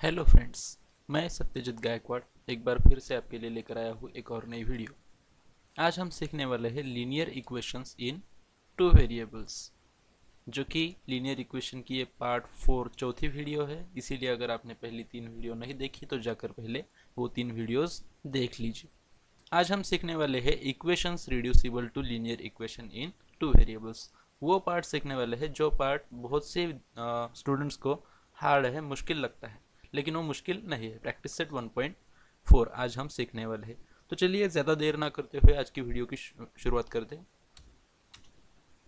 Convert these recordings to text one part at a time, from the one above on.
Hello friends, मैं सत्यजित गायकवाड़ एक बार फिर से आपके लिए लेकर आया हूँ एक और नई वीडियो। आज हम सीखने वाले हैं linear equations in two variables जो कि लीनियर इक्वेशन की ये पार्ट फोर चौथी वीडियो है। इसीलिए अगर आपने पहली तीन वीडियो नहीं देखी तो जाकर पहले वो तीन वीडियोस देख लीजिए। आज हम सीखने वाले हैं equations reducible to linear equation in two variables वो पार्ट सीखने वाले हैं, जो पार्ट बहुत से स्टूडेंट्स को हार्ड है, मुश्किल लगता है। लेकिन वो मुश्किल नहीं है। प्रैक्टिस सेट 1.4 आज हम सीखने वाले हैं। तो चलिए ज़्यादा देर ना करते हुए आज की वीडियो की शुरुआत करते हैं।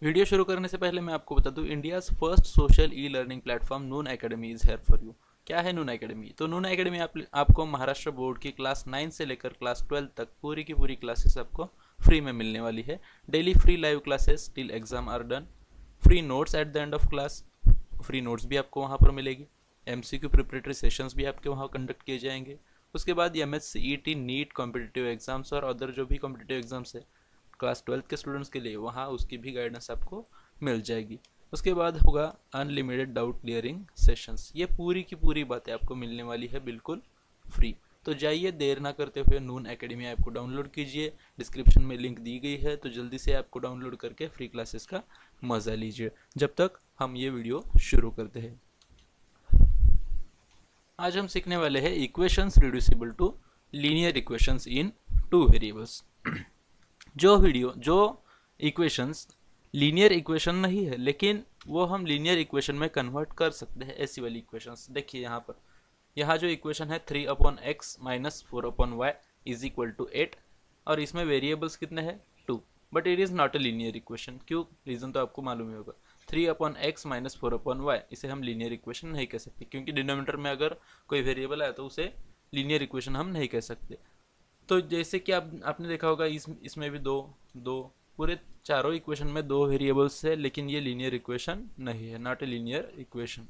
वीडियो शुरू करने से पहले मैं आपको बता दूँ India's first social e learning platform Noon Academy is here for you क्या है नून एकेडमी तो नून एकेडमी आप, आपको महाराष्ट्र बोर्ड की क्लास नाइन से लेकर क्लास ट्वेल्व तक पूरी की पूरी क्लासेस आपको फ्री में मिलने वाली है। Daily free live classes till exam are done free notes at the end of class free notes भी आपको वहाँ पर मिलेगी। M C Q preparatory sessions भी आपके वहाँ कंडक्ट किए जाएँगे। उसके बाद M S C E T NEET competitive exams और अदर जो भी कॉम्पिटेटिव एग्ज़ाम्स है क्लास ट्वेल्थ के स्टूडेंट्स के लिए वहाँ उसकी भी गाइडेंस आपको मिल जाएगी। उसके बाद होगा अनलिमिटेड डाउट क्लियरिंग सेशंस ये पूरी की पूरी बातें आपको मिलने वाली है, बिल्कुल फ्री तो जाइए, देर ना करते हुए नून एकेडमी ऐप को डाउनलोड कीजिए। डिस्क्रिप्शन में लिंक दी गई है तो जल्दी से ऐप को डाउनलोड करके फ्री क्लासेस का मज़ा लीजिए। जब तक हम ये वीडियो शुरू करते हैं। आज हम सीखने वाले हैं equations reducible to linear equations in two variables जो वीडियो जो इक्वेशंस लीनियर इक्वेशन नहीं है, लेकिन वो हम लीनियर इक्वेशन में कन्वर्ट कर सकते हैं ऐसी वाली इक्वेशंस देखिए यहाँ पर। यहाँ जो इक्वेशन है three upon X minus four upon Y is equal to eight और इसमें वेरिएबल्स कितने हैं? Two but it is not a linear equation क्यों? रीज़न तो आपको मालूम ही होगा। Three upon X minus four upon Y, इसे हम लीनियर इक्वेशन नहीं कह सकते, क्योंकि डिनोमीटर में अगर कोई वेरिएबल है तो उसे लीनियर इक्वेशन हम नहीं कह सकते। तो जैसे कि आप, आपने देखा होगा, इस, इसमें भी दो दो, पूरे चारों इक्वेशन में दो वेरिएबल्स है, लेकिन ये लीनियर इक्वेशन नहीं है नॉट ए लीनियर इक्वेशन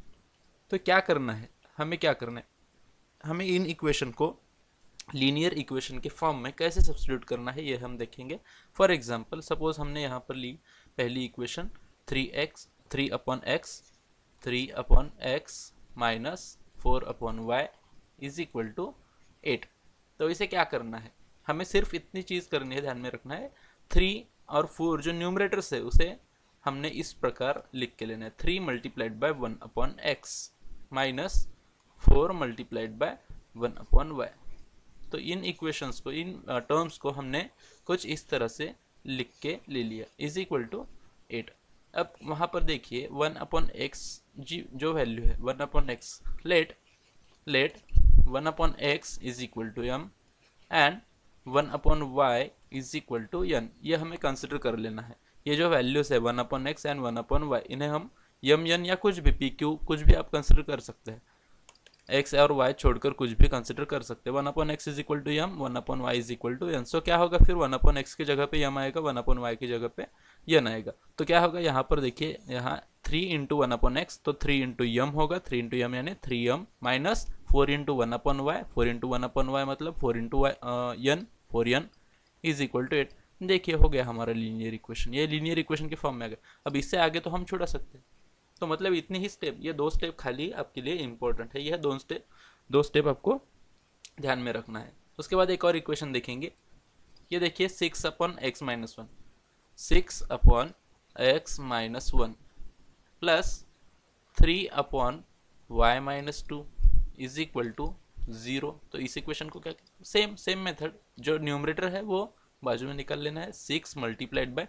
तो क्या करना है? हमें क्या करना है? हमें इन इक्वेशन को लीनियर इक्वेशन के फॉर्म में कैसे सब्सिट्यूट करना है, ये हम देखेंगे। फॉर एग्जांपल सपोज़ हमने यहाँ पर ली पहली equation three X three upon X three upon X minus four upon Y is equal to eight तो इसे क्या करना है? हमें सिर्फ़ इतनी चीज़ करनी है ध्यान में रखना है। थ्री और फोर जो न्यूमरेटर्स है उसे हमने इस प्रकार लिख के लेना है। Three multiplied by one upon X minus four multiplied by one upon Y तो इन इक्वेशंस को इन टर्म्स uh, को हमने कुछ इस तरह से लिख के ले लिया। इज़ इक्वल टू एट अब वहाँ पर देखिए वन अपॉन एक्स जी जो वैल्यू है one upon X let let one upon X is equal to M and one upon Y is equal to N ये हमें कंसिडर कर लेना है ये जो वैल्यूज़ है one upon X and one upon Y इन्हें हम यम एन या कुछ भी पी क्यू कुछ भी आप कंसिडर कर सकते हैं एक्स और वाई छोड़कर कुछ भी कंसिडर कर सकते हैं one upon X is equal to M one upon Y is equal to N so क्या होगा फिर वन अपॉन एक्स की जगह पे यम आएगा वन अपॉन वाई की जगह पे यन आएगा। तो क्या होगा? यहाँ पर देखिए, यहाँ three into one upon X तो थ्री इंटू यम होगा। थ्री इंटू यम यानी three M minus four into one upon Y four into one upon Y मतलब four into Y N four N is equal to eight देखिए, हो गया हमारा linear equation ये linear equation के form में आ गया। अब इससे आगे तो हम छुड़ा सकते हैं। तो मतलब इतनी ही स्टेप ये दो स्टेप खाली आपके लिए इंपॉर्टेंट है। यह दो स्टेप दो स्टेप आपको ध्यान में रखना है। उसके बाद एक और इक्वेशन देखेंगे। ये देखिए six upon X minus one six upon X minus one plus three upon Y minus two is equal to zero तो इस इक्वेशन को क्या सेम सेम मेथड जो न्यूमरेटर है, वो बाजू में निकाल लेना है। सिक्स मल्टीप्लाइड बाय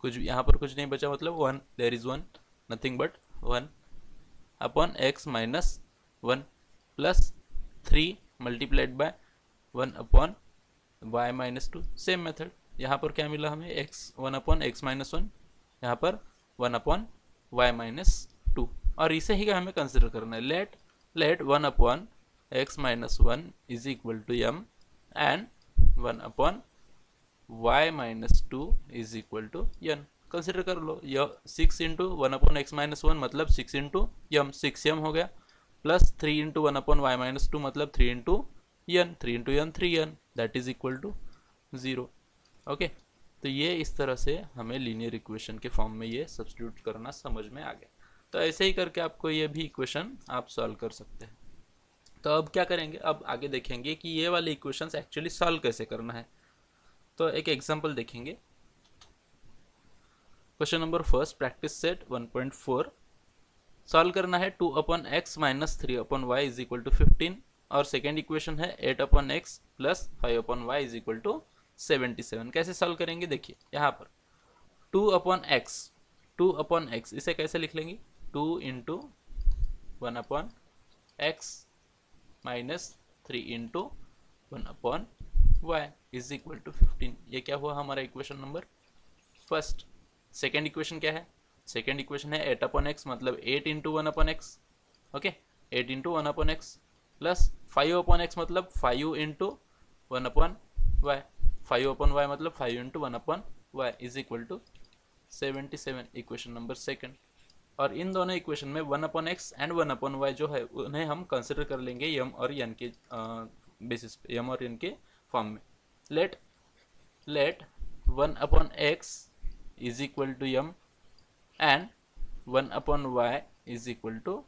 कुछ यहाँ पर कुछ नहीं बचा मतलब one there is one nothing but one upon x minus one plus three multiplied by one upon y minus two same method यहाँ पर क्या मिला हमें? X one upon x minus one यहाँ पर one upon y minus two और इसे ही हमें कंसिडर करना है। Let let one upon x minus one is equal to m and one upon y minus two is equal to n consider कर लो। यह six into one upon x minus one मतलब six into m six m हो गया। Plus three into one upon y minus two मतलब three into n three into n three n that is equal to zero okay तो ये इस तरह से हमें लीनियर इक्वेशन के फॉर्म में ये सब्सटीट्यूट करना समझ में आ गया। तो ऐसे ही करके आपको ये भी इक्वेशन आप सॉल्व कर सकते हैं। तो अब क्या करेंगे? अब आगे देखेंगे कि ये वाले इक्वेशंस एक्चुअली सॉल्व कैसे करना है। तो एक एग्जांपल देखेंगे। Question number first practice set 1.4 solve करना है two upon x minus three upon y is equal to fifteen और सेकेंड इक्वेशन है eight upon x plus five upon y is equal to seventy seven. कैसे solve करेंगे? देखिए, यहाँ पर। Two upon x, two upon x, इसे कैसे लिख लेंगे? Two into one upon x minus three into one upon y is equal to fifteen. ये क्या हुआ हमारा equation number? First, second equation क्या है? सेकेंड इक्वेशन है एट अपॉन एक्स मतलब eight into one upon x, okay? Eight into one upon x, plus five upon x मतलब five into one upon y. Five upon y मतलब five into one upon y is equal to seventy seven equation number second. और इन दोनों equation में one upon x and one upon y जो है, उन्हें हम कंसिडर कर लेंगे यम और यन के बेसिस पे, यम और यन के फॉर्म में। Let let one upon x is equal to m and one upon y is equal to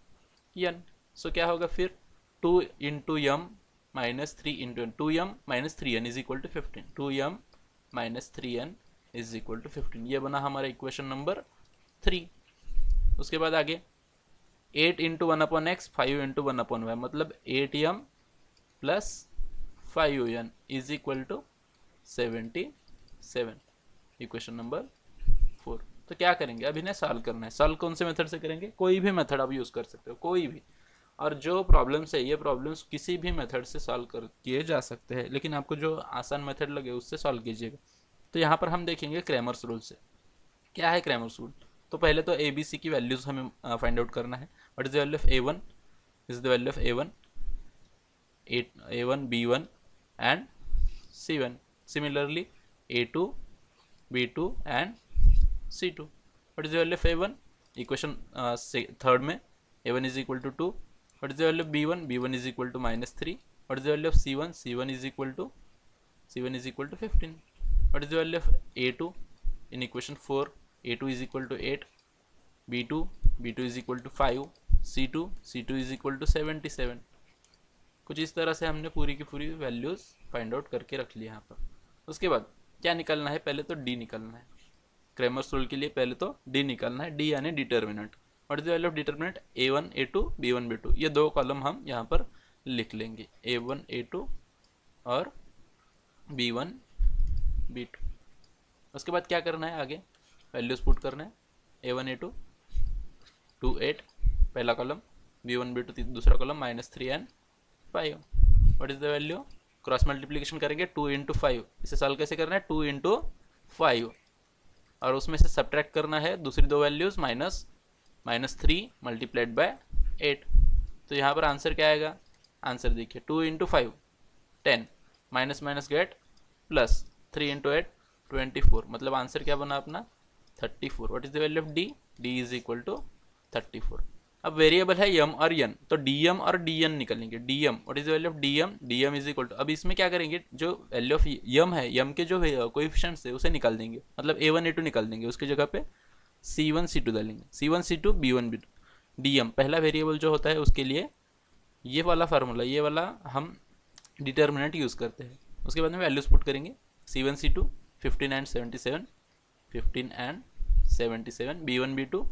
n. So क्या होगा फिर? Two into m two m minus three n is equal to fifteen two m minus three n is equal to fifteen ये बना हमारा equation number three उसके बाद आगे eight into one upon x five into one upon y मतलब eight m plus five n is equal to seventy seven equation number four तो क्या करेंगे? अब इन्हें सॉल्व करना है। सॉल्व कौन से मेथड से करेंगे? कोई भी मेथड आप यूज़ कर सकते हो, कोई भी। और जो प्रॉब्लम्स है, ये प्रॉब्लम्स किसी भी मेथड से सॉल्व कर, किए जा सकते हैं। लेकिन आपको जो आसान मेथड लगे, उससे सॉल्व कीजिएगा। तो यहाँ पर हम देखेंगे क्रैमर्स रूल से। क्या है क्रैमर्स रूल तो पहले तो ए बी सी की वैल्यूज़ हमें फाइंड आउट करना है। What is the value of a one is the value of a one a one b one and c one similarly a two b two and c two what is the value of a one equation third में a one is equal to two b one b one is equal to minus three what is the value of c one c one is equal to c one is equal to fifteen what is value of a two in equation 4 a2 is equal to 8 b2 b2 is equal to 5 c2 c2 is equal to 77 कुछ इस तरह से हमने पूरी की पूरी values find out करके रख लिया यहाँ पर। उसके बाद क्या निकलना है? पहले तो डी निकलना है। क्रेमर्स रूल के लिए पहले तो डी निकलना है। डी यानी determinant what is the value of determinant a one a two b one b two ये दो कॉलम हम यहाँ पर लिख लेंगे। ए वन ए टू और बी वन बी टू उसके बाद क्या करना है आगे? वैल्यूज़ पुट करना है। A one a two two eight पहला column b one b two दूसरा column minus three and five what is the value cross multiplication करेंगे टू इंटू फाइव इसे सॉल्व कैसे करना है? टू इंटू फाइव और उसमें से सब्ट्रैक्ट करना है, दूसरी दो values minus minus three multiplied by eight तो यहाँ पर आंसर क्या आएगा? आंसर देखिए two into five ten minus minus get plus three into eight twenty four मतलब आंसर क्या बना अपना? Thirty four what is the value of d d is equal to thirty four अब वेरिएबल है m और n तो d m और d n निकलेंगे. D m what is the value of d m d m is equal to अब इसमें क्या करेंगे? जो वैल्यू ऑफ़ यम है यम के जो कोइफिशेंट्स है, उसे निकाल देंगे. मतलब ए वन ए टू निकाल देंगे उसकी जगह पे. सी वन सी टू डालेंगे। C one c two b one b two d m पहला वेरिएबल जो होता है, उसके लिए ये वाला फार्मूला ये वाला हम डिटर्मिनेंट यूज़ करते हैं। उसके बाद में वैल्यूज़ पुट करेंगे। C one c two fifteen and seventy seven fifteen and seventy seven b one b two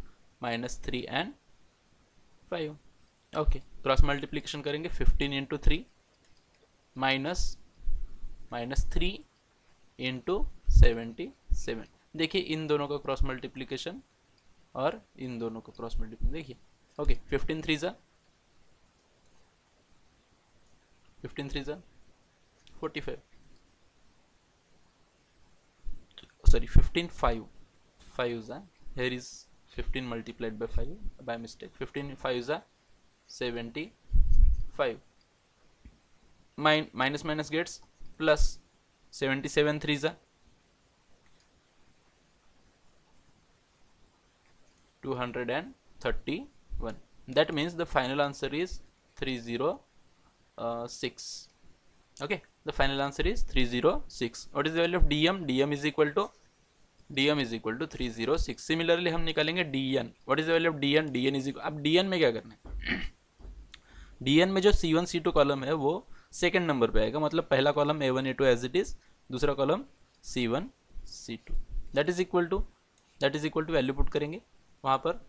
minus three and five okay cross multiplication करेंगे। Fifteen into three minus minus three into seventy seven देखिए, इन दोनों का cross multiplication और इन दोनों का cross multiplication देखिए ओके फिफ्टीन थ्री ज़ा फिफ्टीन थ्री ज़ा forty five sorry 15 5 5 is a, here is 15 multiplied by 5 by mistake. 15 5 is a 75 Min, minus minus gets plus 77 3 is a 231 that means the final answer is 306 okay the final answer is 306 what is the value of dm dm is equal to dm is equal to 306 similarly हम निकालेंगे dn what is the value of dn dn is equal अब dn है d n में जो c one c two column है वो second number पे आएगा मतलब पहला column a one a two as it is दूसरा column c one c two that is equal to that is equal to value put करेंगे वहाँ पर?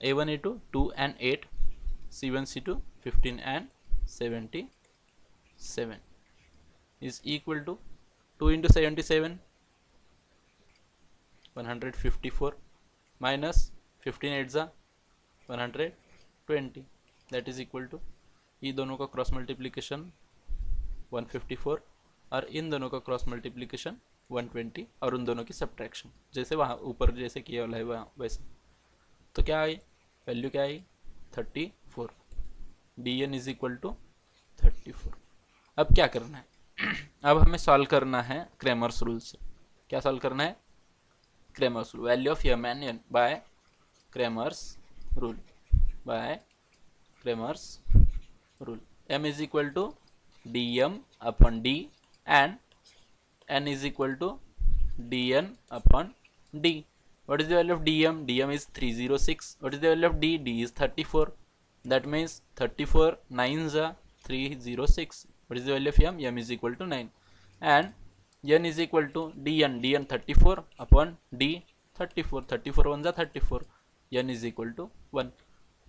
A one a two two and eight c one c two fifteen and seventy seven is equal to 2 into 77 154 minus 15 8 जा one hundred twenty that is equal to ये दोनों का cross multiplication 154 और इन दोनों का क्रॉस मल्टीप्लिकेशन 120 और उन दोनों की सब्ट्रैक्शन जैसे वहाँ ऊपर जैसे किया वाला है, वहाँ वैसे। तो क्या आई? वैल्यू क्या आई? 34 d n is equal to thirty अब क्या करना है? अब हमें सॉल्व करना है क्रेमर्स रूल से। क्या सॉल्व करना है? Cramer's rule value of m n n by Cramer's rule by Cramer's rule m equal to d m upon d and n is equal to dn upon d what is the value of dm dm is 306 what is the value of d d is 34 that means 34 9s are 306 what is the value of m m is equal to 9 and n is equal to dn dn 34 upon d 34 34 1 are 34 n is equal to 1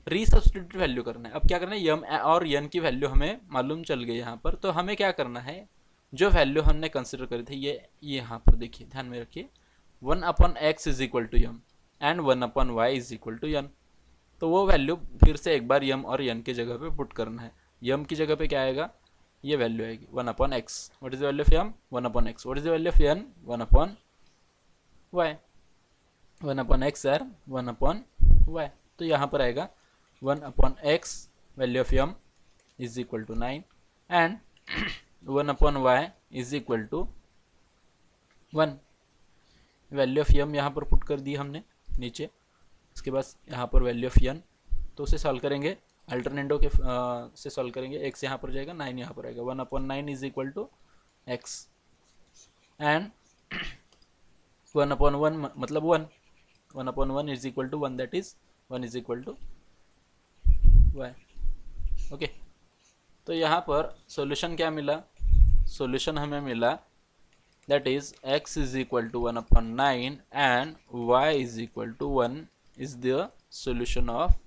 resubstitute value करना है अब क्या करना है m और यन की value हमें मालूम चल गई यहाँ पर तो हमें क्या करना है जो वैल्यू हमने कंसिडर करी थी, ये यहाँ पर देखिए, ध्यान में रखिए। One upon x is equal to m and one upon y is equal to n तो वो वैल्यू फिर से एक बार यम और यन की जगह पे पुट करना है। यम की जगह पे क्या आएगा? ये वैल्यू आएगी। One upon x what is the value of m one upon x what is the value of n one upon y one upon x or one upon y तो यहाँ पर आएगा। 1 upon x value of m is equal to 9 and 1 upon y is equal to 1 value of m यहाँ पर put कर दी हमने नीचे। उसके बाद यहाँ पर वैल्यू ऑफ़ यन। तो उसे सॉल्व करेंगे। अल्टरनेटो के आ, से सॉल्व करेंगे। एक्स यहाँ पर जाएगा नाइन यहाँ पर आएगा। One upon nine is equal to x and one upon one मतलब one. One upon one is equal to one that is one is equal to y okay तो यहाँ पर सॉल्यूशन क्या मिला? सॉल्यूशन हमें मिला। That is x is equal to one upon nine and y is equal to one is the solution of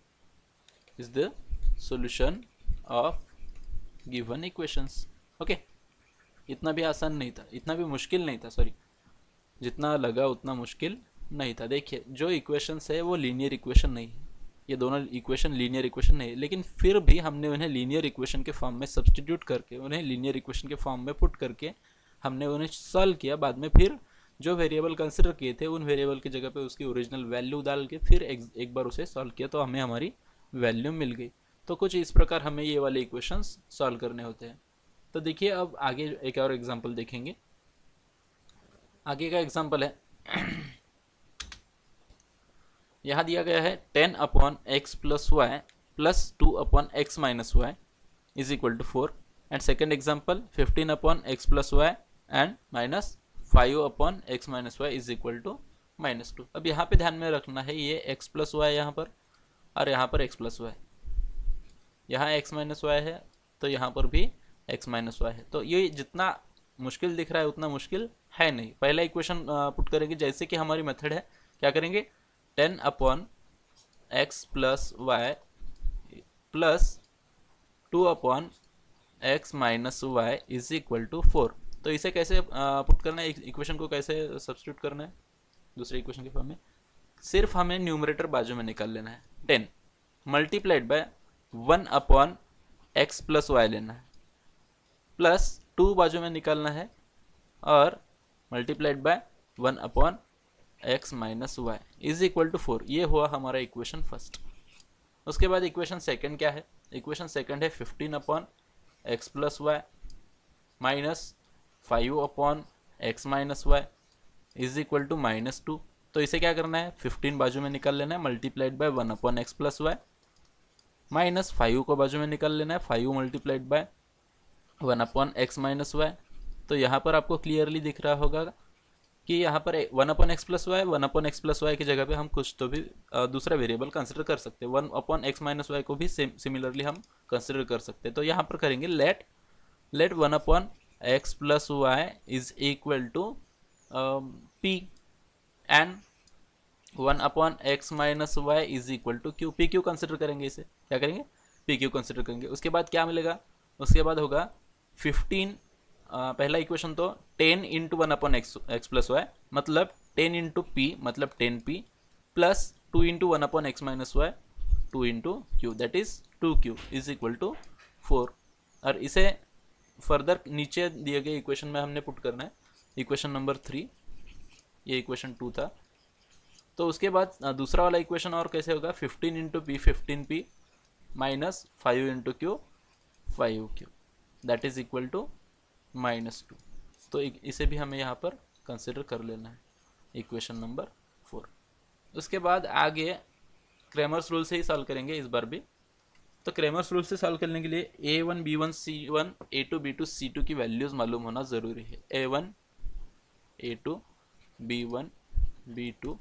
is the solution of given equations okay इतना भी आसान नहीं था। इतना भी मुश्किल नहीं था सॉरी जितना लगा उतना मुश्किल नहीं था। देखिए, जो इक्वेशंस है, वो लीनियर इक्वेशन नहीं है। ये दोनों इक्वेशन लीनियर इक्वेशन नहीं है लेकिन फिर भी हमने उन्हें लीनियर इक्वेशन के फॉर्म में सब्सटीट्यूट करके उन्हें लीनियर इक्वेशन के फॉर्म में पुट करके हमने उन्हें सॉल्व किया। बाद में फिर जो वेरिएबल कंसिडर किए थे उन वेरिएबल की जगह पे उसकी ओरिजिनल वैल्यू डाल के फिर एक, एक बार उसे सॉल्व किया तो हमें हमारी वैल्यू मिल गई। तो कुछ इस प्रकार हमें ये वाले इक्वेशंस सॉल्व करने होते हैं। तो देखिए अब आगे एक और एग्ज़ाम्पल देखेंगे। आगे का एग्ज़ाम्पल है। यहाँ दिया गया है ten upon x plus y plus two upon x minus y is equal to four. And second example fifteen upon x plus y and minus five upon x minus y is equal to minus two अब यहाँ पे ध्यान में रखना है ये x plus y यहाँ पर और यहाँ पर एक्स प्लस वाई यहाँ एक्स माइनस वाई है तो यहाँ पर भी एक्स माइनस वाई है। तो ये जितना मुश्किल दिख रहा है, उतना मुश्किल है नहीं। पहला इक्वेशन पुट करेंगे जैसे कि हमारी मेथड है। क्या करेंगे? Ten upon x plus y plus two upon x minus y is equal to four तो इसे कैसे पुट करना है? इक्वेशन को कैसे सब्सिट्यूट करना है? दूसरे इक्वेशन के फॉर्म में। सिर्फ़ हमें न्यूमरेटर बाजू में निकाल लेना है। Ten multiplied by one upon x plus y लेना है। प्लस टू बाजू में निकालना है और multiplied by one upon x minus y is equal to four ये हुआ हमारा इक्वेशन फ़र्स्ट उसके बाद इक्वेशन सेकंड क्या है? इक्वेशन सेकंड है fifteen upon x plus y minus five upon x minus y is equal to minus two तो इसे क्या करना है? फिफ्टीन बाजू में निकाल लेना है multiplied by one upon x plus y minus five को बाजू में निकाल लेना है five multiplied by one upon x minus y तो यहाँ पर आपको क्लियरली दिख रहा होगा कि यहाँ पर one upon x plus y one upon x plus y की जगह पे हम कुछ तो भी दूसरा वेरिएबल कंसिडर कर सकते हैं। One upon x minus y को भी सिमिलरली हम कंसिडर कर सकते हैं। तो यहाँ पर करेंगे let let one upon x plus y is equal to p and one upon x minus y is equal to q p q consider करेंगे इसे? क्या करेंगे? पी क्यू कंसिडर करेंगे? उसके बाद क्या मिलेगा? उसके बाद होगा फिफ्टीन पहला इक्वेशन तो ten into one upon x x plus y मतलब टेन इंटू पी मतलब ten p plus two into one upon x minus y two into q that is two q is equal to four और इसे further नीचे दिए गए equation में हमने put करना है। इक्वेशन नंबर थ्री ये इक्वेशन टू था। तो उसके बाद दूसरा वाला इक्वेशन और कैसे होगा? Fifteen into p fifteen p minus five into q five q that is equal to minus two. तो इसे भी हमें यहाँ पर कंसिडर कर लेना है। इक्वेशन नंबर फोर उसके बाद आगे क्रेमर्स रूल से ही सॉल्व करेंगे इस बार भी। तो क्रेमर्स रूल से सॉल्व करने के लिए a one b one c one a two b two c two की वैल्यूज़ मालूम होना ज़रूरी है। A one a two b one b two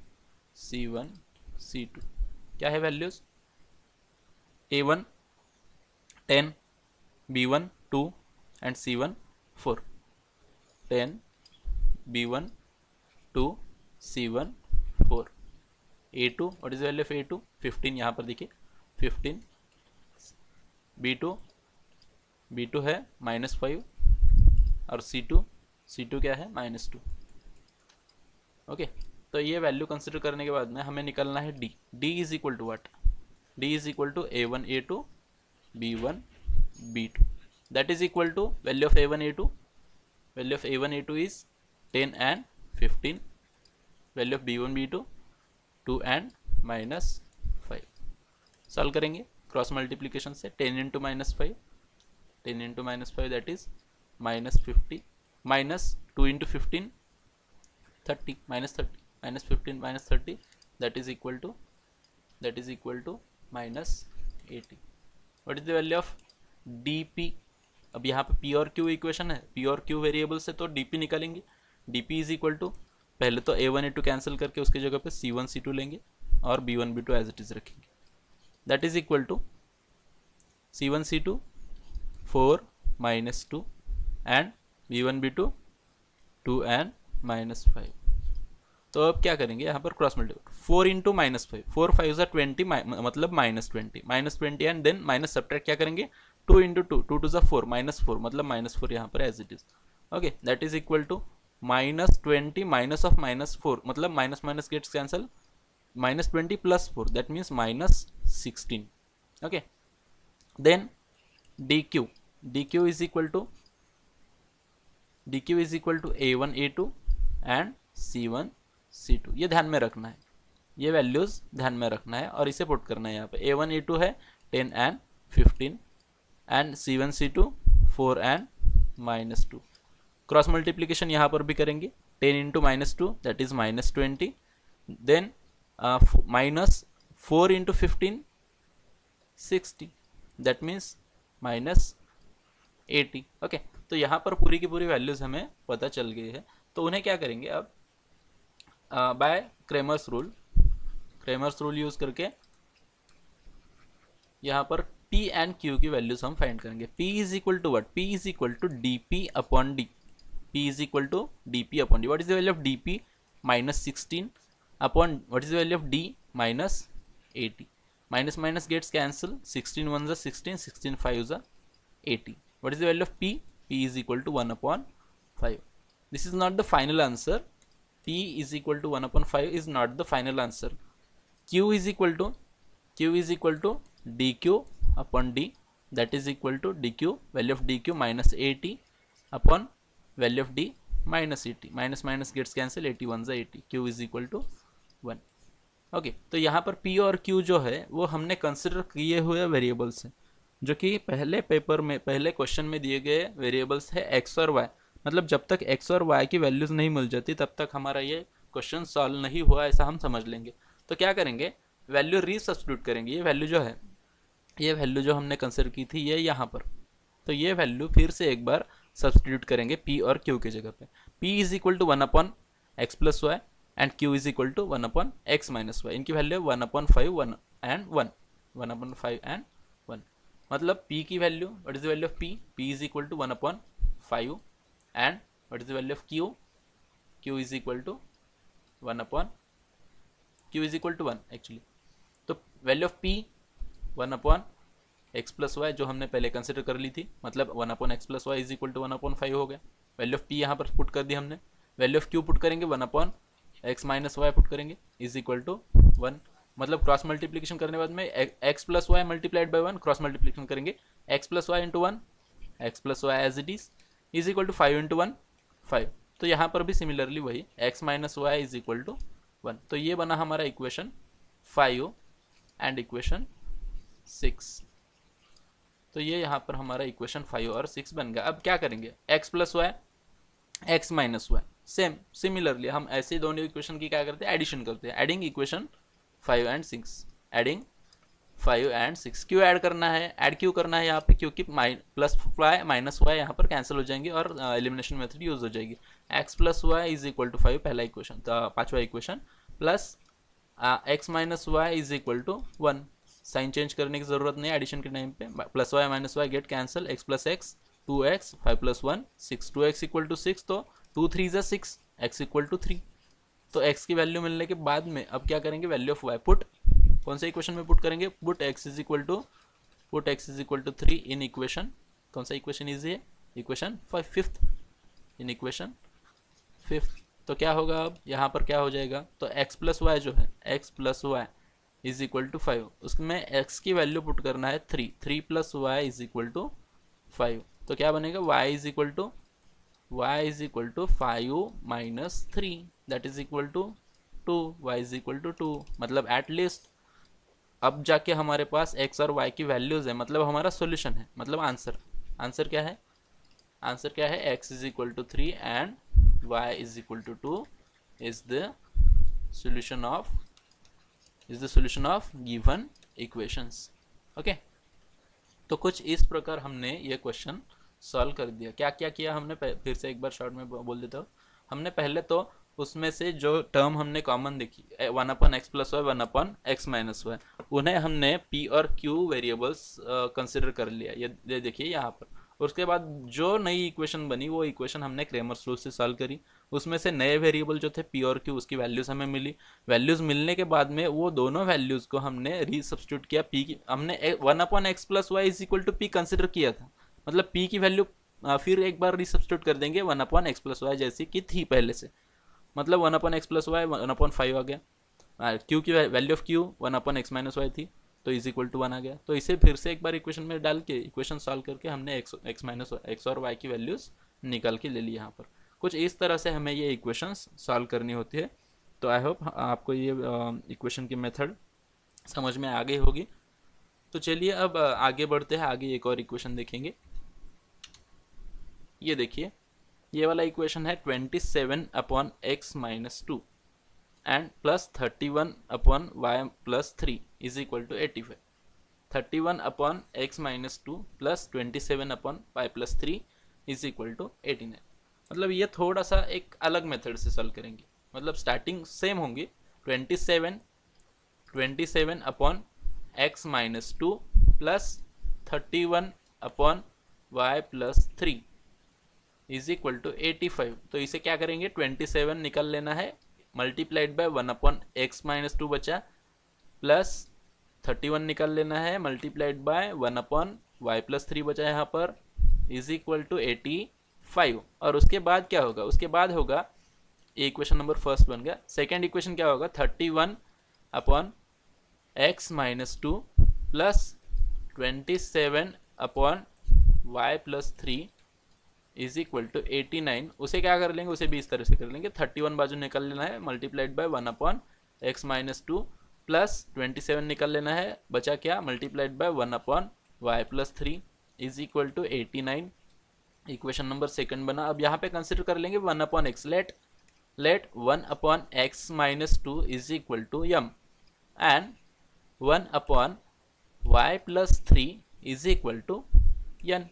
c one c two क्या है values a one ten b one two and c one four ten b one two c one four a two what is value of a two fifteen यहाँ पर देखिए. Fifteen b two b two है minus five और c to c two क्या है? Minus two okay तो ये value consider करने के बाद में हमें निकलना है d d is equal to what d is equal to a one a two b one b two that is equal to value of a1 a2 value of a1 a2 is 10 and 15 value of b1 b2 2 and minus five solve करेंगे cross multiplication से ten into minus five ten into minus five that is minus fifty minus two into fifteen thirty minus thirty minus fifteen minus thirty that is equal to that is equal to minus eighty what is the value of D P अब यहाँ पे p और q equation है। P और q variable से तो d p निकालेंगे। D p is equal to पहले तो a one a two cancel करके उसकी जगह पे सी वन सी टू लेंगे और b one b two as it is रखेंगे। That is equal to c one c two four minus two and b one b two two and minus five तो अब क्या करेंगे? यहाँ पर cross multiple four into minus five four five ज़ा twenty मतलब minus twenty minus twenty and then minus subtract क्या करेंगे? Two into two two two ज़ा फोर माइनस फोर मतलब माइनस फोर यहाँ पर as it is okay that is equal to minus twenty minus of minus four मतलब minus minus gets cancel minus twenty plus four that means minus sixteen okay then d q d q is equal to d q is equal to a one a two and c one c two ये ध्यान में रखना है। ये values ध्यान में रखना है और इसे पुट करना है यहाँ पे। ए वन ए टू है ten and fifteen and c one c two four and minus two cross multiplication यहाँ पर भी करेंगे। Ten into minus two that is minus twenty then minus four into fifteen sixty that means minus eighty okay तो यहाँ पर पूरी की पूरी वैल्यूज़ हमें पता चल गई है। तो उन्हें क्या करेंगे अब? By Cramer's rule Cramer's rule use करके यहाँ पर P एंड क्यू की वैल्यूज़ हम फाइंड करेंगे। P is equal to what p is equal to d p upon d p is equal to d p upon d what is the value of d p minus sixteen upon what is the value of d minus eighty minus minus gets cancel sixteen one ज़ा sixteen sixteen five ज़ा eighty what is the value of P? P is equal to 1 upon 5 this is not the final answer. P is equal to 1 upon 5 is not the final answer. Q is equal to, Q is equal to dq upon d that is equal to dq value of dq minus 80 upon value of d minus 80 minus minus gets cancel 81 से 80 q is equal to 1 okay okay, तो यहाँ पर p और q जो है वो हमने consider किए हुए वेरिएबल्स हैं जो कि पहले पेपर में पहले क्वेश्चन में दिए गए वेरिएबल्स है x और y. मतलब जब तक x और y की वैल्यूज़ नहीं मिल जाती तब तक हमारा ये क्वेश्चन सॉल्व नहीं हुआ ऐसा हम समझ लेंगे। तो क्या करेंगे? वैल्यू रीसब्स्टिट्यूट करेंगे। ये वैल्यू जो है ये वैल्यू जो हमने कंसिडर की थी ये यहाँ पर। तो ये वैल्यू फिर से एक बार सब्सटीट्यूट करेंगे पी और क्यू की जगह पे। P is equal to one upon x plus y and q is equal to one upon x minus y इनकी value one upon five one and one one upon five and one मतलब p की value what is the value of p p is equal to one upon five and what is the value of q q is equal to one upon q is equal to one actually तो value of p one upon x plus y, जो हमने पहले consider कर ली थी। मतलब one upon x plus y is equal to one upon five हो गया। वैल्यू ऑफ़ p यहाँ पर पुट कर दी हमने। वैल्यू ऑफ़ क्यू पुट करेंगे, one upon x minus y put करेंगे। Is equal to one. मतलब क्रॉस मल्टीप्लीकेशन करने बाद में x plus y multiplied by one cross multiplication करेंगे। X plus y into one x plus y as it is is equal to five into one five. तो यहाँ पर भी similarly वही, x minus y is equal to one. तो ये बना हमारा equation five and equation six. तो ये यहाँ पर हमारा इक्वेशन फाइव और सिक्स बन गया। अब क्या करेंगे? X plus y x minus y same similarly हम ऐसे दोनों इक्वेशन की क्या करते हैं? एडिशन करते हैं। Adding equation five and six adding five and six क्यों ऐड करना है? ऐड क्यों करना है यहाँ पे? क्योंकि प्लस वाई माइनस वाई यहाँ पर कैंसिल हो जाएँगे और एलिमिनेशन मेथड यूज़ हो जाएगी। X plus y is equal to five पहला इक्वेशन पांचवा equation plus x minus y is equal to one sign change करने की ज़रूरत नहीं एडिशन के टाइम पे। Plus y minus y get cancel x plus x two x five plus one six two x equal to six तो two three ज़ा six x equal to three तो x की वैल्यू मिलने के बाद में अब क्या करेंगे? वैल्यू ऑफ़ वाई पुट कौन से इक्वेशन में पुट करेंगे? Put x is equal to put x is equal to three in equation कौन सा इक्वेशन इज़ ये equation fifth in equation fifth तो क्या होगा अब? यहाँ पर क्या हो जाएगा? तो एक्स प्लस वाई जो है x plus y is equal to five उसमें एक्स की वैल्यू पुट करना है three three plus y is equal to five तो क्या बनेगा? Y is equal to y is equal to five minus three that is equal to two y is equal to two मतलब least अब जाके हमारे पास एक्स और Y की वैल्यूज़ है। मतलब हमारा सोल्यूशन है। मतलब आंसर आंसर क्या है? आंसर क्या है? x is equal to 3 and y is equal to 2 is the solution of is the solution of given equations. Okay? तो कुछ इस प्रकार हमने ये क्वेश्चन सॉल्व कर दिया। क्या क्या किया हमने? फिर से एक बार शॉर्ट में बोल देता हूँ। हमने पहले तो उसमें से जो टर्म हमने कॉमन देखी one upon x plus y one upon x minus y उन्हें हमने पी और क्यू वेरिएबल्स कंसिडर कर लिया। ये देखिए यहाँ पर। उसके बाद जो नई इक्वेशन बनी, वो इक्वेशन हमने क्रेमर रूल से सॉल्व करी। उसमें से नए वेरिएबल जो थे पी और क्यू उसकी वैल्यूज़ हमें मिली। वैल्यूज़ मिलने के बाद में वो दोनों वैल्यूज़ को हमने रीसब्स्टिट्यूट किया। पी की, हमने one upon x plus y is equal to p consider किया था। मतलब पी की वैल्यू फिर एक बार रिसब्स्टिट्यूट कर देंगे one upon x plus y जैसी कि थी पहले से। मतलब one upon x plus y one upon five आ गया। क्यू की value of q one upon x minus y थी। तो इज़ इक्वल टू वन आ गया। तो इसे फिर से एक बार इक्वेशन में डाल के इक्वेशन सॉल्व करके हमने एक्स एक्स माइनस एक्स और वाई की वैल्यूज़ निकाल के ले ली यहाँ पर। कुछ इस तरह से हमें ये इक्वेशंस सॉल्व करनी होती है। तो आई होप आपको ये इक्वेशन की मेथड समझ में आ गई होगी। तो चलिए अब आगे बढ़ते हैं। आगे एक और इक्वेशन देखेंगे। ये देखिए, ये वाला इक्वेशन है twenty seven upon x minus two y plus three is equal to eighty five thirty one upon x minus two plus twenty seven upon y plus three is equal to eighty nine मतलब ये थोड़ा सा एक अलग method से solve करेंगे। मतलब starting same होंगी। Twenty seven twenty seven upon x minus two plus thirty one upon y plus three is equal to eighty five तो इसे क्या करेंगे? ट्वेंटी सेवन निकल लेना है। Multiplied by one upon x minus two बचा plus thirty one निकाल लेना है multiplied by one upon y plus three बचा यहाँ पर is equal to eighty five और उसके बाद क्या होगा? उसके बाद होगा इक्वेशन नंबर फ़र्स्ट बन गया। सेकेंड इक्वेशन क्या होगा? Thirty one upon x minus two plus twenty seven upon y plus three is equal to eighty nine उसे क्या कर लेंगे? उसे भी इस तरह से कर लेंगे। थर्टी वन बाजू निकल लेना है multiplied by one upon x minus two plus twenty seven निकल लेना है, बचा क्या? Multiplied by one upon y plus three is equal to eighty nine equation number second बना। अब यहाँ पे कंसिडर कर लेंगे one upon x let let one upon x minus two is equal to m and one upon y plus three is equal to n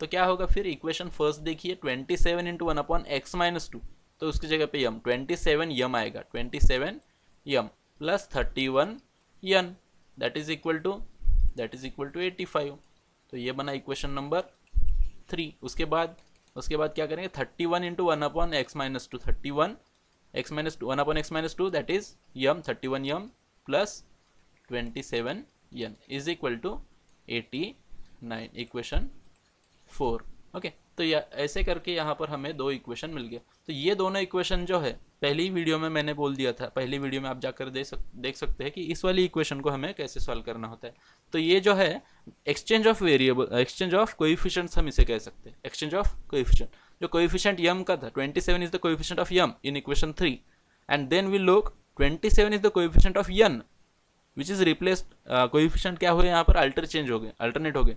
तो क्या होगा फिर? इक्वेशन फ़र्स्ट देखिए twenty seven into one upon x minus two तो उसकी जगह पे m twenty seven m आएगा twenty seven m plus thirty one n that is equal to that is equal to eighty five तो ये बना equation number three उसके बाद उसके बाद क्या करेंगे? Thirty one into one upon x minus two thirty one x minus two one upon x minus two that is m thirty one m plus twenty seven n is equal to eighty nine equation four, okay? तो या, ऐसे करके यहाँ पर हमें दो equation मिल गया। तो ये दोनों इक्वेशन जो है, पहली वीडियो में मैंने बोल दिया था, पहली वीडियो में आप जाकर देख सक, देख सकते हैं कि इस वाली इक्वेशन को हमें कैसे सॉल्व करना होता है। तो ये जो है exchange of variable exchange of coefficients हम इसे कह सकते हैं। एक्सचेंज ऑफ़ कोइफिशिएंट जो कोइफिशिएंट यम का था 27 is the coefficient of m in equation three and then we look 27 is the coefficient of n which is replaced coefficient क्या हुए यहाँ पर? अल्टर चेंज हो गए अल्टरनेट हो गए।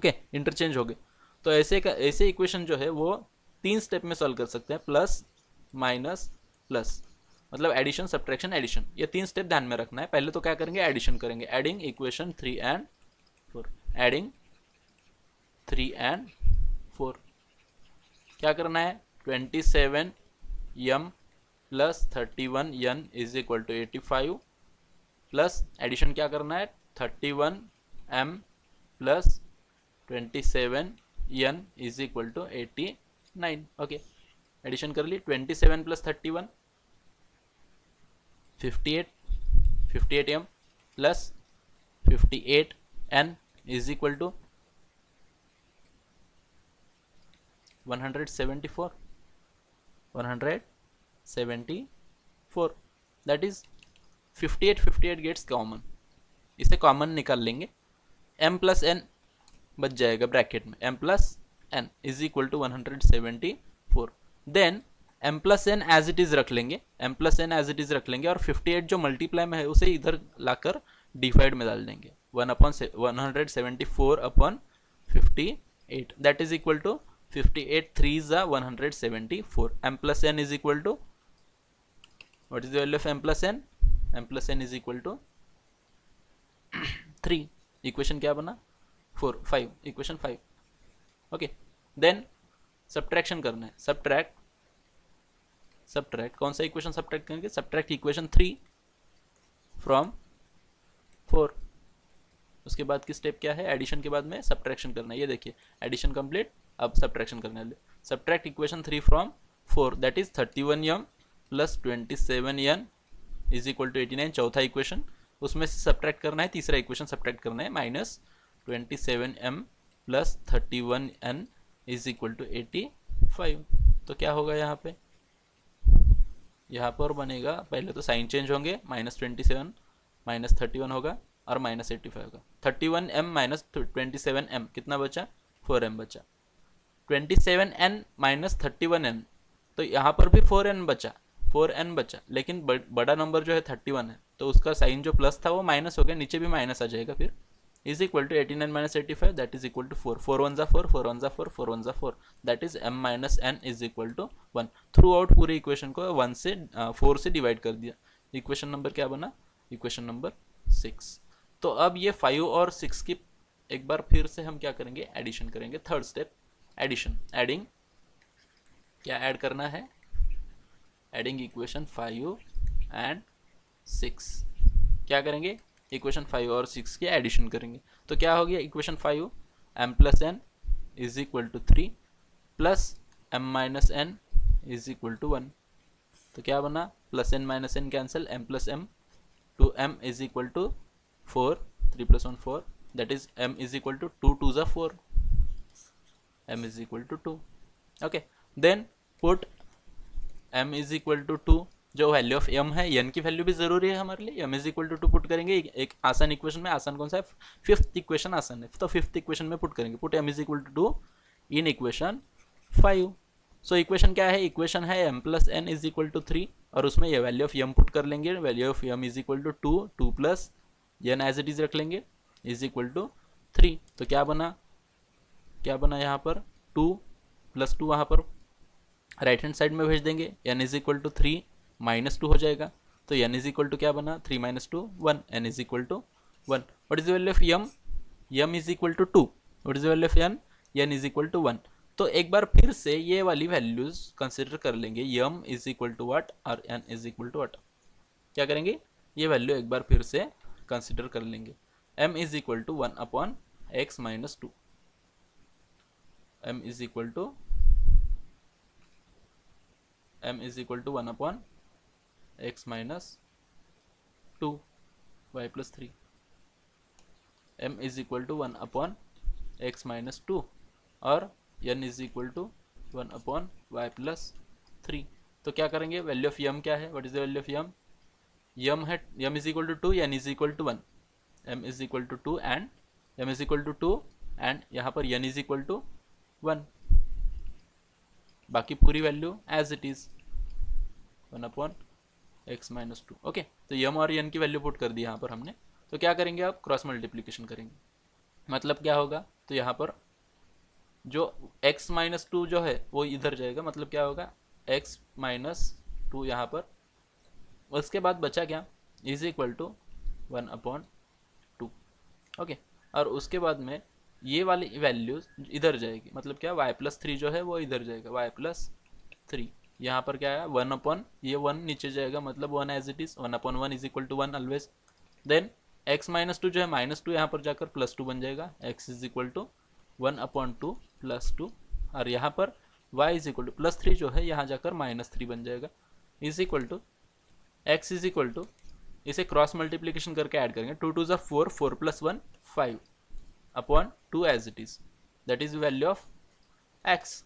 ओके इंटरचेंज हो गए। तो ऐसे का ऐसे इक्वेशन जो है, वो तीन स्टेप में सॉल्व कर सकते हैं प्लस माइनस प्लस मतलब एडिशन सब्ट्रैक्शन एडिशन ये तीन स्टेप ध्यान में रखना है। पहले तो क्या करेंगे? एडिशन करेंगे। Adding equation three and four adding three and four क्या करना है? Twenty seven m plus thirty one n is equal to eighty five plus addition क्या करना है? Thirty one m plus twenty seven n is equal to eighty nine okay addition कर ली twenty seven plus thirty one fifty eight fifty eight m plus fifty eight n is equal to one hundred seventy four one hundred seventy four that is fifty eight fifty eight gets common इसे common निकाल लेंगे. M plus n बच जाएगा bracket में। M plus n is equal to one hundred seventy four then m plus n as it is रख लेंगे। M plus n as it is रख लेंगे और फिफ्टी एट जो मल्टीप्लाई में है, उसे इधर लाकर डिफाइड में डाल देंगे। One upon one hundred seventy four upon fifty eight that is equal to fifty eight three is one hundred seventy four m plus n is equal to what is the value of m plus n? M plus n is equal to 3 equation क्या बना? Four, five, equation five. Okay then subtraction करना है। Subtract subtract कौन सा equation subtract करेंगे? Subtract equation three from four उसके बाद की स्टेप क्या है? एडिशन के बाद में सब्ट्रैक्शन करना है। ये देखिए एडिशन कंप्लीट अब सब्ट्रैक्शन करना है। Subtract equation three from four that is thirty one m plus twenty seven n is equal to eighty nine चौथा इक्वेशन उसमें से सब्ट्रैक्ट करना है, तीसरा इक्वेशन सब्ट्रैक्ट करना है minus twenty seven m plus thirty one n is equal to eighty five तो क्या होगा यहाँ पे? यहाँ पर बनेगा, पहले तो साइन चेंज होंगे minus twenty seven minus thirty one होगा और माइनस एट्टी फाइव होगा। Thirty one m minus twenty seven m कितना बचा? फोर एम बचा। Twenty seven n minus thirty one m तो यहाँ पर भी फोर एन बचा। फोर एन बचा, लेकिन बड़ा नंबर जो है थर्टी वन है। तो उसका साइन जो प्लस था वो माइनस हो गया, नीचे भी माइनस आ जाएगा फिर। Two eighty nine minus eighty five that is equal to four four one जा फोर फोर वन जा फोर फोर वन जा four that is m minus n is equal to one throughout पूरे equation को one से four से divide कर दिया। Equation number क्या बना? इक्वेशन नंबर सिक्स तो अब ये फाइव और सिक्स की एक बार फिर से हम क्या करेंगे? एडिशन करेंगे। थर्ड स्टेप एडिशन एडिंग क्या ऐड करना है? Adding equation five and six क्या करेंगे? इक्वेशन फाइव और सिक्स की एडिशन करेंगे। तो क्या हो गया equation five? M plus n is equal to three plus m minus n is equal to one तो क्या बना? Plus n minus n cancel m plus m two m is equal to four three plus one four that is m is equal to two two ज़ा four m is equal to two okay then put m is equal to two जो value of m है n की value भी ज़रूरी है हमारे लिए। M is equal to two put करेंगे, एक आसान इक्वेशन में आसान कौन सा है? फिफ्थ इक्वेशन आसान है। तो फिफ्थ इक्वेशन में पुट करेंगे। Put m is equal to two in equation five so equation क्या है? इक्वेशन है m plus n is equal to three और उसमें ये वैल्यू ऑफ़ एम पुट कर लेंगे। Value of m is equal to two two plus n as it is रख लेंगे इज़ इक्वल टू थ्री तो क्या बना? क्या बना यहाँ पर? टू प्लस टू वहाँ पर राइट हैंड साइड में भेज देंगे। N is equal to three minus two हो जाएगा। तो एन इज़ इक्वल टू क्या बना? Three minus two, one. N is equal to one. What is the value of m m is equal to two what is the value of n n is equal to one तो एक बार फिर से ये वाली values consider कर लेंगे। M is equal to what और n is equal to what क्या करेंगे? ये वैल्यू एक बार फिर से कंसिडर कर लेंगे। M is equal to one upon x minus two m is equal to m is equal to one upon x minus two y plus three m is equal to one upon x minus two और n is equal to one upon y plus three तो क्या करेंगे? Value of m क्या है? What is the value of m m है m is equal to two n is equal to one m is equal to two and m is equal to two and यहाँ पर n is equal to one बाकी पूरी value as it is one upon x minus two. Okay तो m और N की value put कर दी यहाँ पर हमने। तो क्या करेंगे आप? क्रॉस मल्टीप्लीकेशन करेंगे। मतलब क्या होगा? तो यहाँ पर जो x माइनस टू जो है, वो इधर जाएगा। मतलब क्या होगा? x माइनस टू यहाँ पर। उसके बाद बचा क्या? Is equal to one upon two. Okay, और उसके बाद में ये वाली वैल्यूज़ इधर जाएगी। मतलब क्या? y प्लस थ्री जो है, वो इधर जाएगा। y plus three. यहाँ पर क्या है? वन अपॉन ये वन नीचे जाएगा मतलब one as it is one upon one is equal to one always then x minus two जो है माइनस टू यहाँ पर जाकर प्लस टू बन जाएगा. X is equal to one upon two plus two और यहाँ पर y is equal to plus three जो है, यहाँ जाकर माइनस थ्री बन जाएगा. Is equal to x is equal to इसे क्रॉस मल्टीप्लीकेशन करके ऐड करेंगे. टू टू ज़ा four four plus one five upon two as it is that is value of x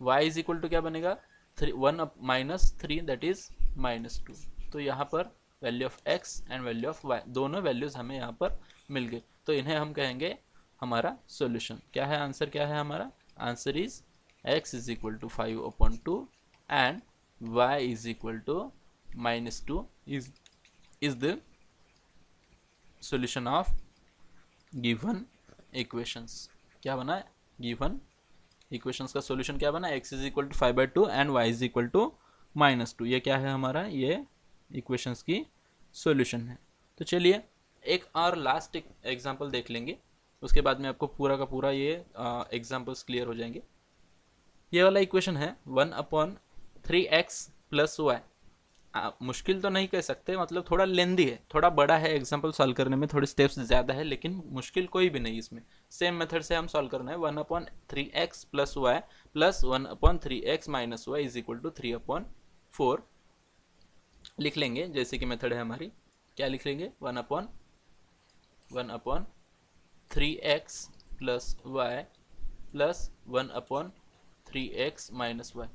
y is equal to क्या बनेगा? Three one up minus three that is minus two तो यहाँ पर value of x and value of y दोनों values हमें यहाँ पर मिल गए। तो इन्हें हम कहेंगे हमारा सॉल्यूशन क्या है आंसर क्या है हमारा? Answer is x is equal to five upon two and y is equal to minus two is is the solution of given equations क्या बना गिवन इक्वेशंस का सोल्यूशन क्या बना? X is equal to five by two and y is equal to minus two ये क्या है हमारा? ये इक्वेशंस की सोल्यूशन है। तो चलिए, एक और लास्ट एक एग्ज़ाम्पल देख लेंगे। उसके बाद में आपको पूरा का पूरा ये एग्जाम्पल्स क्लियर हो जाएँगे। ये वाला इक्वेशन है one upon three x plus y मुश्किल तो नहीं कह सकते मतलब थोड़ा लेंदी है, थोड़ा बड़ा है एग्ज़ाम्पल सॉल्व करने में थोड़े स्टेप्स ज़्यादा है, लेकिन मुश्किल कोई भी नहीं इसमें। सेम मेथड से हम सॉल्व करना है one upon three x plus y plus one upon three x minus y is equal to three upon four लिख लेंगे, जैसे कि मेथड है हमारी। क्या लिख लेंगे? One upon one upon three x plus y plus one upon three x minus y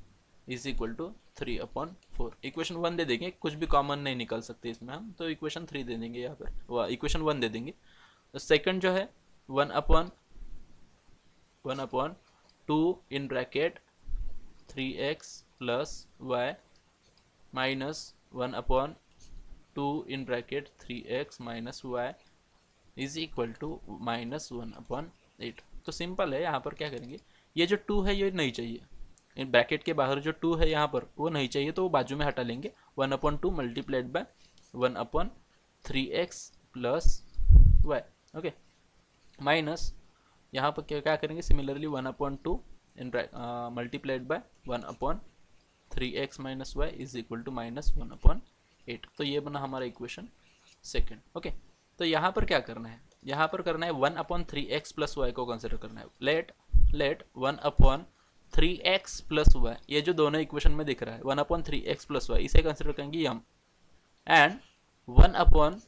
is equal to three upon four equation one दे देंगे, कुछ भी कॉमन नहीं निकल सकते इसमें हम तो इक्वेशन थ्री दे देंगे यहाँ पर। इक्वेशन वन दे देंगे। तो सेकंड जो है one upon one upon two in bracket three x plus y minus one upon two in bracket three x minus y is equal to minus one upon eight तो simple है, यहाँ पर क्या करेंगे? ये जो टू है, ये नहीं चाहिए। इन ब्रैकेट के बाहर जो टू है यहाँ पर, वो नहीं चाहिए तो वो बाजू में हटा लेंगे। One upon two multiplied by one upon three x plus y, okay? Minus, यहाँ पर क्या क्या करेंगे? Similarly one upon two in multiplied by one upon three x minus y is equal to minus one upon eight. तो ये बना हमारा equation second, okay? तो यहाँ पर क्या करना है? यहाँ पर करना है one upon three x plus y को कंसिडर करना है। Let let one upon three x plus y ये जो दोनों इक्वेशन में दिख रहा है, one upon three x plus y इसे कंसिडर करेंगे m. And one upon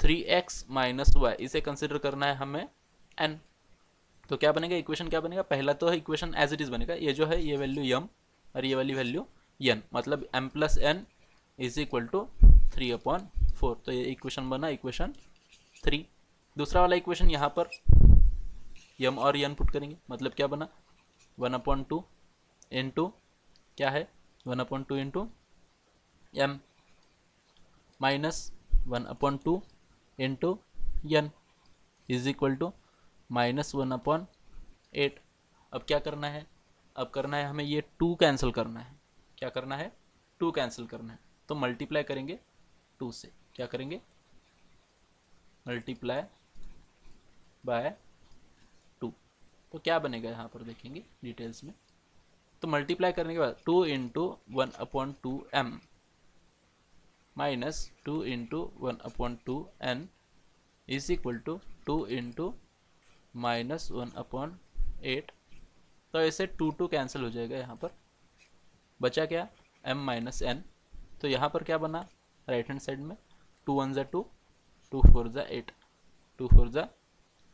three x minus y इसे कंसिडर करना है हमें एन तो क्या बनेगा? इक्वेशन क्या बनेगा? पहला तो है इक्वेशन एज इट इज़ बनेगा। ये जो है, ये वैल्यू यम और ये वाली वैल्यू एन मतलब m plus n is equal to three upon four तो ये इक्वेशन बना इक्वेशन थ्री दूसरा वाला इक्वेशन यहाँ पर यम और यन पुट करेंगे। मतलब क्या बना? One upon two in two क्या है? One upon two into m minus one upon two into n is equal to minus one upon eight अब क्या करना है? अब करना है हमें ये टू कैंसिल करना है। क्या करना है? टू कैंसिल करना है। तो मल्टीप्लाई करेंगे टू से। क्या करेंगे? मल्टीप्लाई बाय टू तो क्या बनेगा यहाँ पर देखेंगे डिटेल्स में? तो मल्टीप्लाई करने के बाद two into one upon two m minus two into one upon two n is equal to two into minus one upon eight तो ऐसे टू टू कैंसिल हो जाएगा यहाँ पर। बचा क्या? एम माइनस एन तो यहाँ पर क्या बना? राइट हैंड साइड में टू वन ज़ा टू टू फोर ज़ा एट टू फोर ज़ा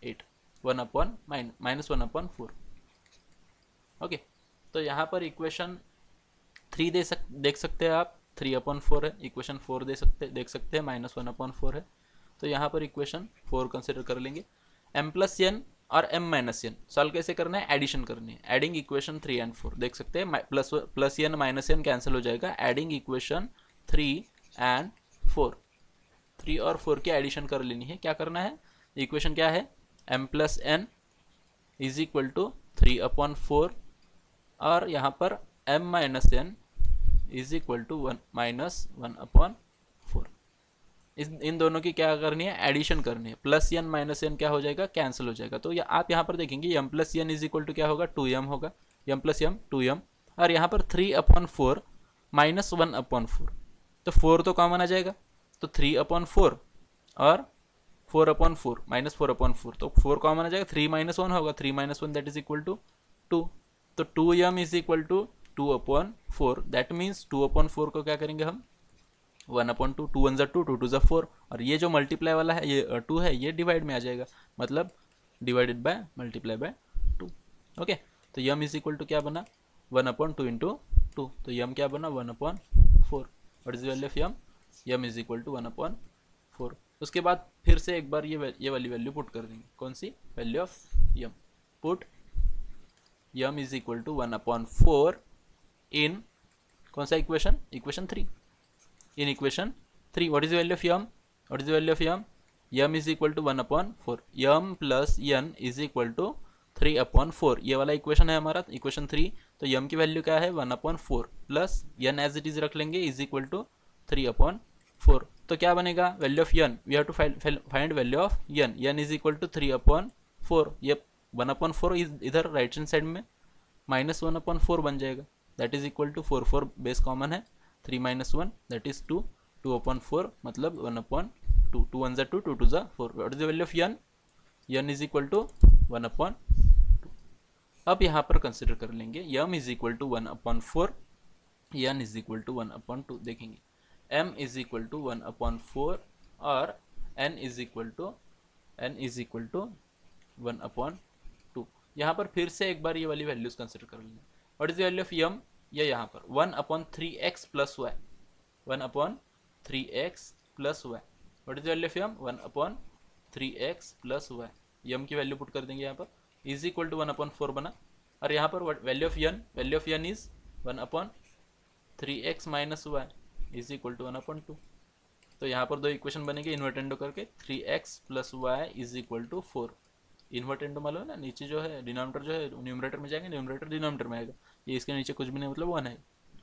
eight one upon mine minus one upon four okay तो यहाँ पर इक्वेशन थ्री दे सक, देख सकते हैं आप। थ्री अपॉन फोर है इक्वेशन फोर दे सकते, देख सकते हैं माइनस वन अपॉन फोर है। तो यहाँ पर इक्वेशन फोर कंसिडर कर लेंगे। एम प्लस एन और एम माइनस एन सॉल्व कैसे करना है? एडिशन करनी है। Adding equation three and four देख सकते हैं plus plus n minus n cancel हो जाएगा। Adding equation three and four three और फोर की एडिशन कर लेनी है। क्या करना है? इक्वेशन क्या है? M plus n is equal to three upon four और यहाँ पर m minus n is equal two one minus one upon four इस इन दोनों की क्या करनी है? एडिशन करनी है। प्लस एन माइनस एन क्या हो जाएगा? कैंसिल हो जाएगा। तो या, आप यहाँ पर देखेंगे m plus n is equal to क्या होगा? टू एम होगा। M plus m two m और यहाँ पर three upon four minus one upon four तो फोर तो कॉमन आ जाएगा। तो थ्री अपॉन फोर और four upon four minus four upon four तो फोर कॉमन आ जाएगा। थ्री माइनस वन होगा। Three minus one that is equal to two तो two m is equal two two upon four. That means two upon four को क्या करेंगे हम? One upon two two one ज़ा two two two ज़ा four और ये जो मल्टीप्लाई वाला है, ये टू है, ये डिवाइड में आ जाएगा। मतलब divided by multiply by two okay तो यम इज़ इक्वल टू क्या बना? One upon two into two तो यम क्या बना? One upon four what is value of m? M is equal to one upon four उसके बाद फिर से एक बार ये ये वाली वैल्यू पुट कर देंगे। कौन सी? Value of m. Put m is equal to one upon four in कौन सा equation equation three in equation three what is value of m what is value of m m is equal to one upon four m plus n is equal to three upon four ये वाला equation है हमारा equation three तो यम की value क्या है? One upon four plus n as it is रख लेंगे is equal to three upon four तो क्या बनेगा? Value of n we have to find value of n n is equal to three upon four ये one upon four इधर right hand side में, minus one upon four बन जाएगा। That is equal to four four base common है। Three minus one that is two two upon four मतलब one upon two. Two one ज़ा two two two ज़ा four. What is the value of n n is equal to one upon two. अब यहाँ पर consider कर लेंगे। M is equal to one upon four. N is equal to one upon two. देखेंगे। M is equal to one upon four और n is equal to n is equal to one upon यहाँ पर फिर से एक बार ये वाली values consider कर लेंगे। What is the value of m ये यहाँ पर। One upon three x plus y one upon three x plus y what is value of m one upon three x plus y m की value put कर देंगे यहाँ पर। Is equal to one upon four बना। और यहाँ पर value of n value of n is one upon three x minus y is equal to one upon two तो यहाँ पर दो इक्वेशन बनेंगे। इन्वर्टेंडो करके three x plus y is equal to four invertendo मालूम है ना? नीचे जो है डिनोमीटर जो है न्यूमरेटर में जाएँगे न्यूमरेटर डिनोमीटर में आएगा। ये इसके नीचे कुछ भी नहीं मतलब वन है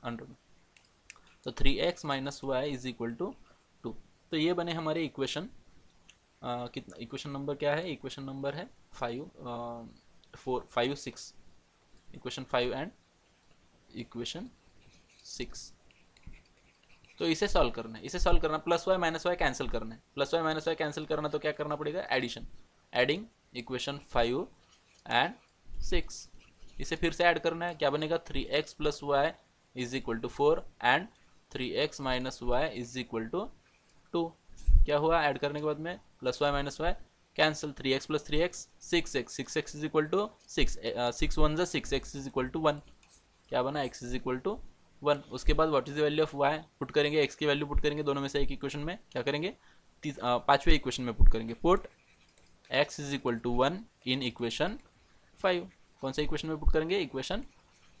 अंडर में। तो three x minus y is equal to two तो ये बने हमारे इक्वेशन कितना इक्वेशन नंबर क्या है? इक्वेशन नंबर है five four five six equation five and equation six तो इसे सॉल्व करना है। इसे सॉल्व करना plus y minus y cancel करना है। Plus y minus y cancel करना तो क्या करना पड़ेगा? Addition adding equation five and six. इसे फिर से ऐड करना है, क्या बनेगा? Three x plus y is equal to four and three x minus y is equal two two. क्या हुआ? ऐड करने के बाद में plus y minus y, cancel. Three x plus three x, six x. Six x is equal to six six one जो, six x is equal to one. क्या बना? X is equal to one. उसके बाद what is the value of y put करेंगे x की value put करेंगे, दोनों में से एक इक्वेशन में। क्या करेंगे? पाँचवें इक्वेशन में पुट करेंगे। Put x is equal to one in equation five कौन सा इक्वेशन में पुट करेंगे? इक्वेशन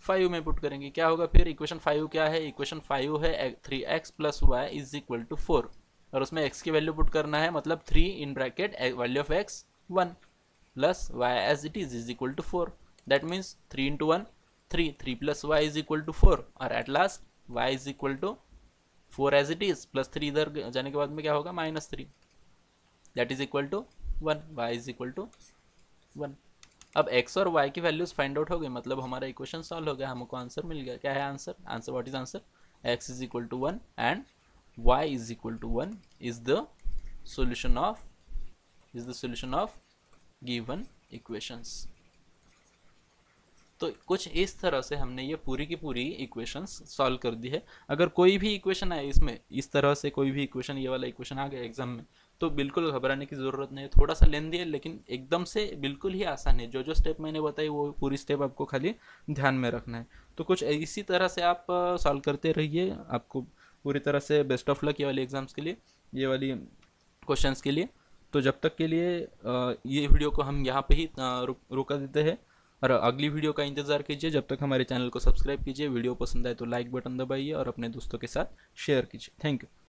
फाइव में पुट करेंगे। क्या होगा फिर? इक्वेशन फाइव क्या है? इक्वेशन फाइव है three x plus y is equal to four और उसमें एक्स की वैल्यू पुट करना है मतलब three in bracket value of x one plus y as it is is equal to four that means three into one three three plus y is equal to four और at last y is equal to four as it is plus three इधर जाने के बाद में क्या होगा? Minus three that is equal to one y is equal to one अब x और y की वैल्यूज़ फाइंड आउट हो गई मतलब हमारा इक्वेशन सॉल्व हो गया, हमको आंसर मिल गया। क्या है answer answer what is answer x is equal to one and y is equal to one is the solution of, is the solution of given equations. तो कुछ इस तरह से हमने ये पूरी की पूरी इक्वेशंस सॉल्व कर दी है। अगर कोई भी इक्वेशन आए इसमें, इस तरह से कोई भी इक्वेशन ये वाला इक्वेशन आ गया एग्ज़ाम में तो बिल्कुल घबराने की ज़रूरत नहीं है। थोड़ा सा लेंदी है, लेकिन एकदम से बिल्कुल ही आसान है। जो जो स्टेप मैंने बताई, वो पूरी स्टेप आपको खाली ध्यान में रखना है। तो कुछ इसी तरह से आप सॉल्व करते रहिए आपको पूरी तरह से बेस्ट ऑफ़ लक ये वाली एग्ज़ाम्स के लिए, ये वाली क्वेश्चंस के लिए। तो जब तक के लिए ये वीडियो को हम यहाँ पे ही रुका देते हैं। और अगली वीडियो का इंतज़ार कीजिए। जब तक हमारे चैनल को सब्सक्राइब कीजिए वीडियो पसंद आए तो लाइक बटन दबाइए और अपने दोस्तों के साथ शेयर कीजिए। Thank you